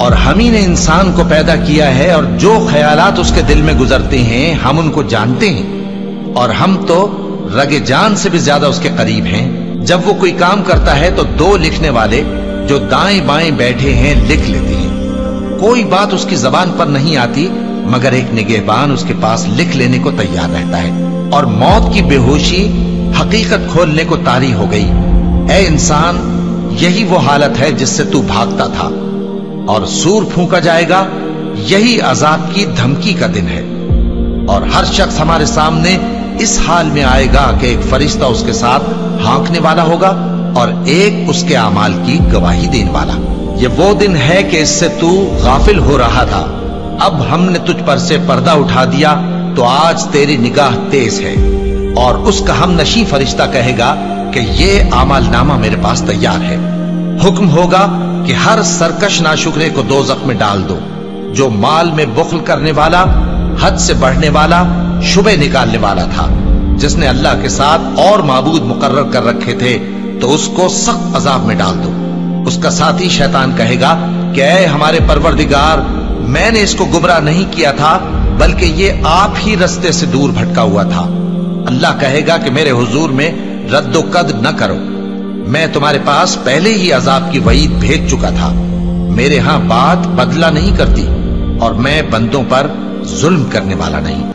और हम ही ने इंसान को पैदा किया है और जो ख्यालात उसके दिल में गुजरते हैं, हम उनको जानते हैं। और हम तो रगे जान से भी ज़्यादा उसके करीब हैं। जब वो कोई काम करता है तो दो लिखने वाले जो दाएँ बाएँ बैठे हैं, लिख लेते हैं। कोई बात उसकी जबान पर नहीं आती, मगर एक निगहबान उसके पास लिख लेने को तैयार रहता है। और मौत की बेहोशी हकीकत खोलने को तारी हो गई। ए इंसान, यही वो हालत है जिससे तू भागता था। और सूर फूका जाएगा, यही अजाब की धमकी का दिन है। और हर शख्स हमारे सामने इस हाल में आएगा कि एक फरिश्ता उसके साथ हाँकने वाला होगा और एक उसके अमाल की गवाही देने वाला। ये वो दिन है कि इससे तू गाफिल हो रहा था। अब हमने तुझ पर से पर्दा उठा दिया तो आज तेरी निगाह तेज है। और उसका हम नशी फरिश्ता कहेगा कि ये आमाल नामा मेरे पास तैयार है। हुक्म होगा कि हर सरकश नाशुक्रे को दो में डाल दो, जो माल में बुखल करने वाला, हद से बढ़ने वाला, शुबे निकालने वाला था। जिसने अल्लाह के साथ और मबूद मुकर्र कर रखे थे तो उसको सख्त अजाब में डाल दो। उसका साथी शैतान कहेगा कि, ऐ हमारे परवरदिगार, मैंने इसको गुमराह नहीं किया था, बल्कि ये आप ही रस्ते से दूर भटका हुआ था। अल्लाह कहेगा कि मेरे हुजूर में रद्दो कद न करो। मैं तुम्हारे पास पहले ही अजाब की वईद भेज चुका था। मेरे यहाँ बात बदला नहीं करती और मैं बंदों पर जुल्म करने वाला नहीं।